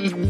mm